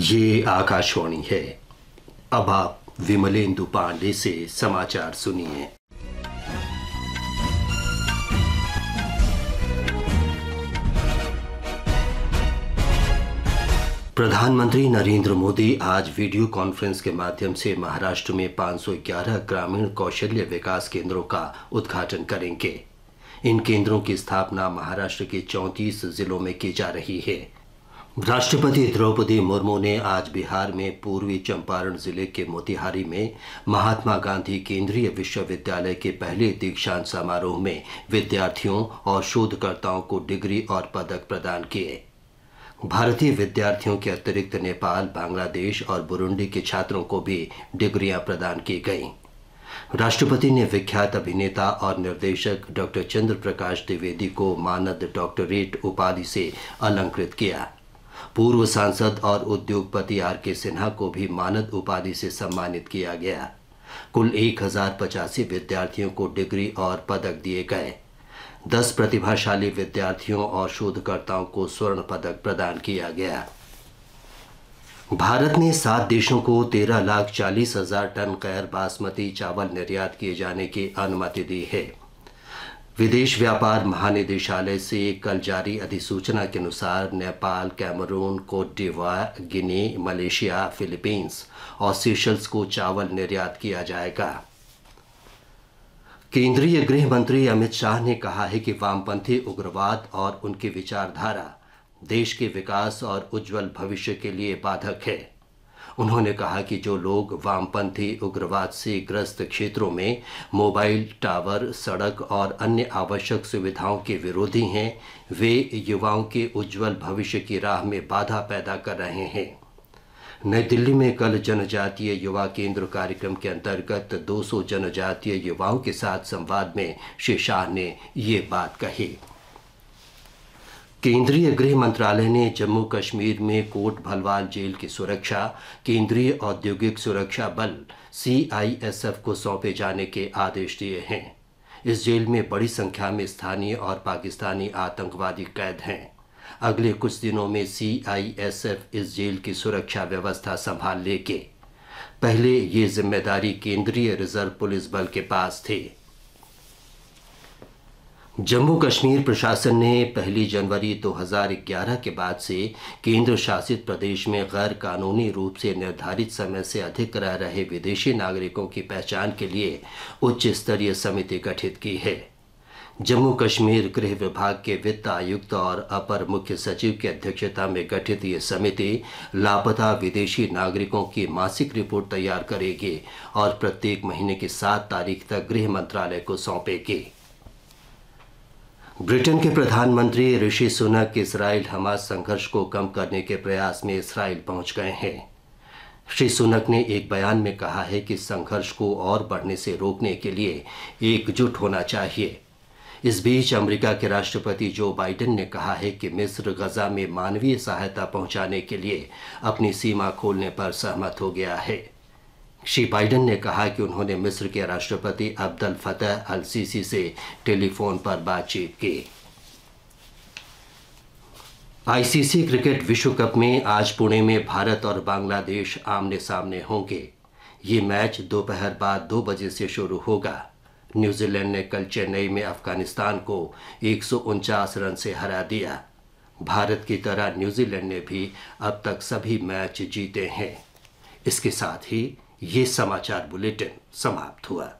ये आकाशवाणी है। अब आप विमलेंदु पांडे से समाचार सुनिए। प्रधानमंत्री नरेंद्र मोदी आज वीडियो कॉन्फ्रेंस के माध्यम से महाराष्ट्र में 511 ग्रामीण कौशल्य विकास केंद्रों का उद्घाटन करेंगे। इन केंद्रों की स्थापना महाराष्ट्र के 34 जिलों में की जा रही है। राष्ट्रपति द्रौपदी मुर्मू ने आज बिहार में पूर्वी चंपारण ज़िले के मोतिहारी में महात्मा गांधी केंद्रीय विश्वविद्यालय के पहले दीक्षांत समारोह में विद्यार्थियों और शोधकर्ताओं को डिग्री और पदक प्रदान किए। भारतीय विद्यार्थियों के अतिरिक्त नेपाल, बांग्लादेश और बुरुंडी के छात्रों को भी डिग्रियाँ प्रदान की गईं। राष्ट्रपति ने विख्यात अभिनेता और निर्देशक डॉक्टर चंद्र प्रकाश द्विवेदी को मानद डॉक्टरेट उपाधि से अलंकृत किया। पूर्व सांसद और उद्योगपति आर के सिन्हा को भी मानद उपाधि से सम्मानित किया गया। कुल एक हज़ार पचासी विद्यार्थियों को डिग्री और पदक दिए गए। दस प्रतिभाशाली विद्यार्थियों और शोधकर्ताओं को स्वर्ण पदक प्रदान किया गया। भारत ने सात देशों को तेरह लाख चालीस हज़ार टन गैर बासमती चावल निर्यात किए जाने की अनुमति दी है। विदेश व्यापार महानिदेशालय से कल जारी अधिसूचना के अनुसार Nepal, Cameroon, Cote d'Ivoire Guinea, Malaysia, Philippines और सीशल्स को चावल निर्यात किया जाएगा। केंद्रीय गृह मंत्री अमित शाह ने कहा है कि वामपंथी उग्रवाद और उनकी विचारधारा देश के विकास और उज्जवल भविष्य के लिए बाधक है। उन्होंने कहा कि जो लोग वामपंथी, उग्रवाद से ग्रस्त क्षेत्रों में मोबाइल, टावर, सड़क और अन्य आवश्यक सुविधाओं के विरोधी हैं, वे युवाओं के उज्जवल भविष्य की राह में बाधा पैदा कर रहे हैं। नई दिल्ली में कल जनजातीय युवा केंद्र कार्यक्रम के अंतर्गत 200 जनजातीय युवाओं के साथ संवाद में श्री शाह ने ये बात कही। केंद्रीय गृह मंत्रालय ने जम्मू कश्मीर में कोट भलवाल जेल की सुरक्षा, केंद्रीय औद्योगिक सुरक्षा बल सीआईएसएफ को सौंपे जाने के आदेश दिए हैं। इस जेल में बड़ी संख्या में स्थानीय और पाकिस्तानी आतंकवादी कैद हैं। अगले कुछ दिनों में सीआईएसएफ इस जेल की सुरक्षा व्यवस्था संभाल लेके। पहले ये ज़िम्मेदारी केंद्रीय रिज़र्व पुलिस बल के पास थी। जम्मू कश्मीर प्रशासन ने पहली जनवरी 2011 के बाद से केंद्र शासित प्रदेश में गैर कानूनी रूप से निर्धारित समय से अधिक रह रहे विदेशी नागरिकों की पहचान के लिए उच्च स्तरीय समिति गठित की है। जम्मू कश्मीर गृह विभाग के वित्त आयुक्त और अपर मुख्य सचिव की अध्यक्षता में गठित ये समिति लापता विदेशी नागरिकों की मासिक रिपोर्ट तैयार करेगी और प्रत्येक महीने की सात तारीख तक गृह मंत्रालय को सौंपेगी। ब्रिटेन के प्रधानमंत्री ऋषि सुनक इसराइल हमास संघर्ष को कम करने के प्रयास में इसराइल पहुँच गए हैं। श्री सुनक ने एक बयान में कहा है कि संघर्ष को और बढ़ने से रोकने के लिए एकजुट होना चाहिए। इस बीच अमेरिका के राष्ट्रपति जो बाइडेन ने कहा है कि मिस्र, गजा में मानवीय सहायता पहुँचाने के लिए अपनी सीमा खोलने पर सहमत हो गया है। श्री बाइडन ने कहा कि उन्होंने मिस्र के राष्ट्रपति अब्दुल फतेह अल सीसी से टेलीफोन पर बातचीत की। आईसीसी क्रिकेट विश्व कप में आज पुणे में भारत और बांग्लादेश आमने सामने होंगे। ये मैच दोपहर बाद दो बजे से शुरू होगा। न्यूजीलैंड ने कल चेन्नई में अफ़गानिस्तान को एक सौ उनचास रन से हरा दिया। भारत की तरह न्यूजीलैंड ने भी अब तक सभी मैच जीते हैं। इसके साथ ही ये समाचार बुलेटिन समाप्त हुआ।